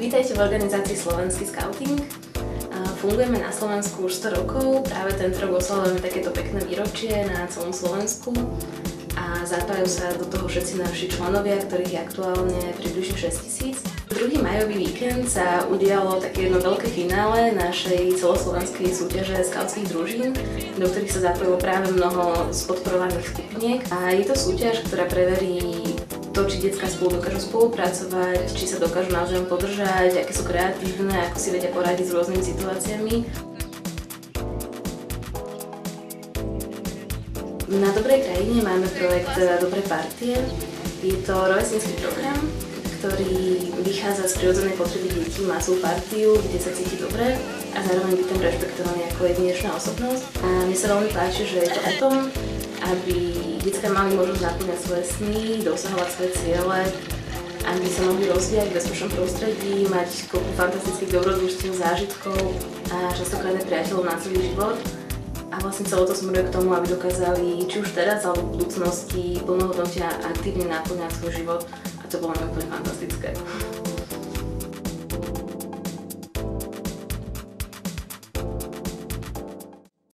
Vítajte v organizácii Slovenský scouting. Fungujeme na Slovensku už 100 rokov, práve tento rok oslavujeme takéto pekné výročie na celom Slovensku a zapájajú sa do toho všetci naši členovia, ktorých je aktuálne približne 6 tisíc. Druhý majový víkend sa udialo také jedno veľké finále našej celoslovenskej súťaže skautských družín, do ktorých sa zapojilo práve mnoho z podporovaných skupiniek a je to súťaž, ktorá preverí to, či detská spolu dokážu spolupracovať, či sa dokážu navzájom podržať, aké sú kreatívne, ako si vedia poradiť s rôznymi situáciami. Na Dobrej krajine máme projekt Dobré partie. Je to rovesnický program, ktorý vychádza z prirodzenej potreby detí, má svoju partiu, kde sa cíti dobre a zároveň byť tam rešpektovaný ako jedinečná osobnosť. A mne sa veľmi páči, že je to o tom, aby detská mali možnosť naplňať svoje sny, dosahovať svoje ciele, aby sa mohli rozvíjať v bezpečnom prostredí, mať kopu fantastických dobrodružstiev, zážitkov a častokrát aj priateľov na celý život. A vlastne celé to smeruje k tomu, aby dokázali či už teraz alebo v budúcnosti plnohodnotne aktívne naplňať svoj život a to bolo mi úplne fantastické.